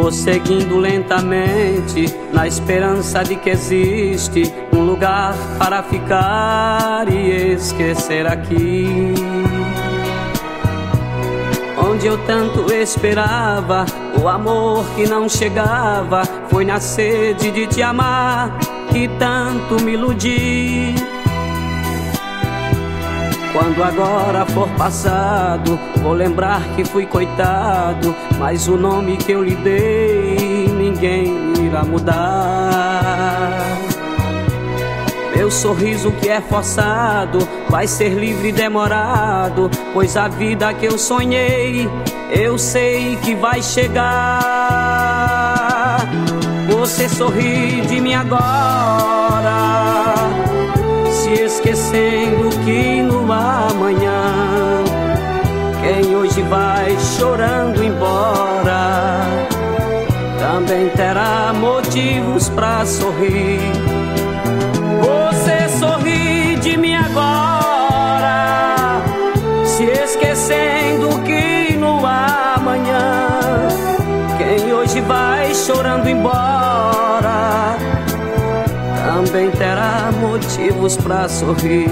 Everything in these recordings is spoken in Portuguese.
Vou seguindo lentamente, na esperança de que existe um lugar para ficar e esquecer aqui. Onde eu tanto esperava, o amor que não chegava, foi na sede de te amar que tanto me iludi. Quando agora for passado, vou lembrar que fui coitado, mas o nome que eu lhe dei ninguém irá mudar. Meu sorriso que é forçado vai ser livre e demorado, pois a vida que eu sonhei, eu sei que vai chegar. Você sorri de mim agora, chorando embora, também terá motivos para sorrir. Você sorri de mim agora, se esquecendo que no amanhã, quem hoje vai chorando embora, também terá motivos para sorrir.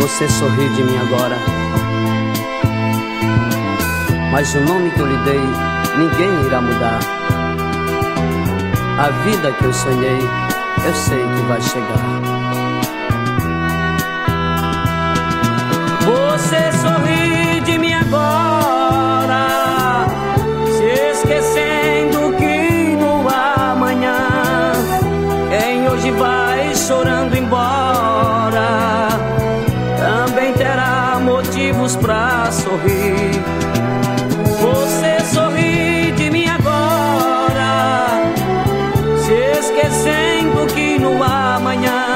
Você sorri de mim agora, mas o nome que eu lhe dei ninguém irá mudar. A vida que eu sonhei, eu sei que vai chegar. Motivos pra sorrir. Você sorri de mim agora, se esquecendo que no amanhã,